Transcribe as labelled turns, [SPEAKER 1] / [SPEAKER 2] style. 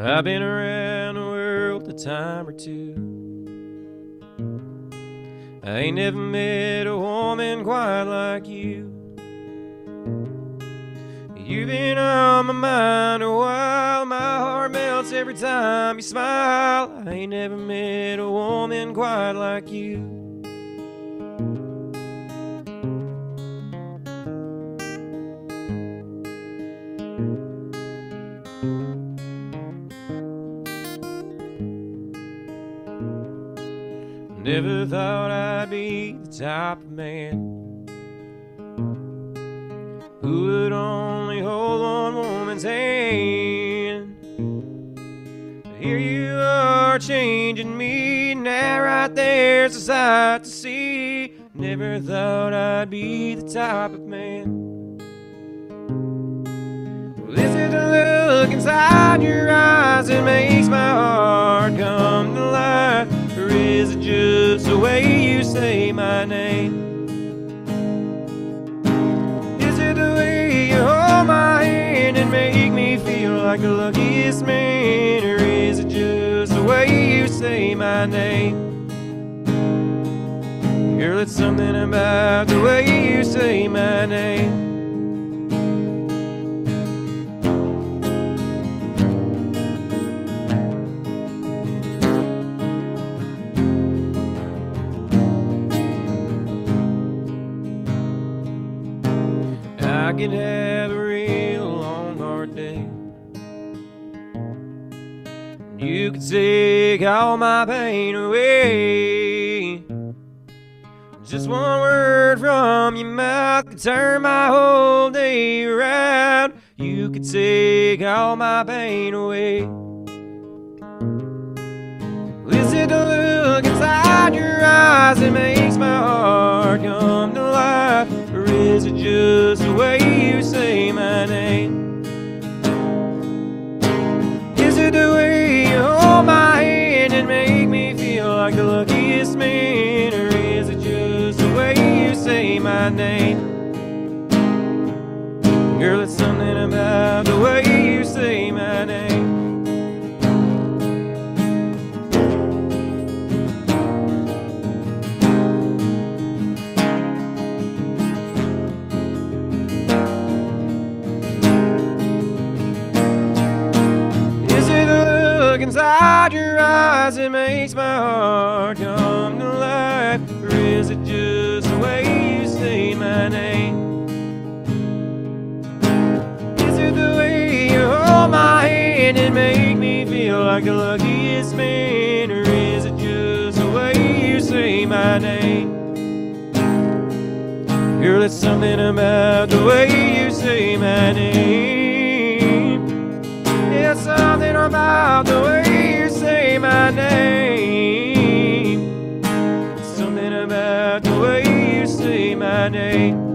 [SPEAKER 1] I've been around the world a time or two. I ain't never met a woman quite like you. You've been on my mind a while. My heart melts every time you smile. I ain't never met a woman quite like you. Never thought I'd be the type of man who would only hold one woman's hand. Here you are changing me, now right there's a sight to see. Never thought I'd be the type of man. Well, is it the look inside your eyes that makes my heart say my name? Is it the way you hold my hand and make me feel like the luckiest man? Or is it just the way you say my name? Girl, it's something about the way Can have a real long, hard day. You can take all my pain away. Just one word from your mouth could turn my whole day around. You could take all my pain away. Is it the look inside your eyes that makes my heart come to life? Or is it just the way you say my name? Is it the way you hold my hand and make me feel like the luckiest man? Or is it just the way you say my name? Girl, it's something about look inside your eyes it makes my heart come to life? Or is it just the way you say my name? Is it the way you hold my hand and make me feel like the luckiest man? Or is it just the way you say my name? Girl, it's something about the way you say my name. Name. Something about the way you say my name.